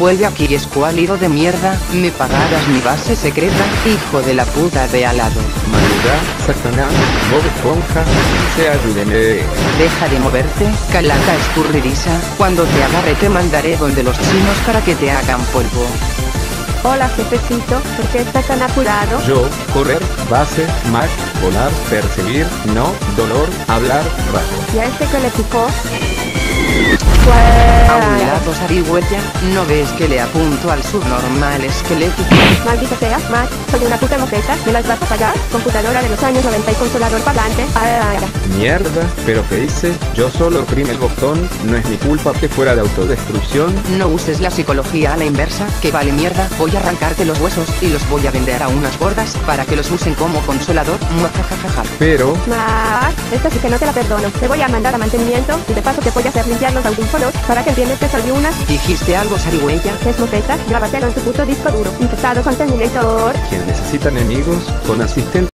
Vuelve aquí escuálido de mierda, me pagarás mi base secreta, hijo de la puta de alado. Manuda, Satanás, Bob Esponja, se. Deja de moverte, calaca escurridiza, cuando te agarre te mandaré donde los chinos para que te hagan polvo. Hola jefecito, ¿por qué estás tan apurado? Yo, correr, base, mag, volar, perseguir, no, dolor, hablar, rato. ¿Y a este que le picó? A un lado zarigüeya, ¿no ves que le apunto al subnormal esquelético? Maldita sea, Matt, soy una puta moqueta, ¿me las vas a pagar? Computadora de los años 90 y consolador parlante. Ah, Mierda, pero ¿qué hice? Yo solo oprimí el botón, no es mi culpa que fuera de autodestrucción. No uses la psicología a la inversa, que vale mierda, voy a arrancarte los huesos y los voy a vender a unas gordas para que los usen como consolador. Muajajajaja. Pero, Matt, esta sí que no te la perdono. Te voy a mandar a mantenimiento y de paso te voy a hacer limpiar los audífonos para que entiendas que soy una ¿Dijiste algo zarigüeya? es moqueta. Grábatelo en tu puto disco duro. Infectado con Terminator. quien necesita enemigos, con asistente.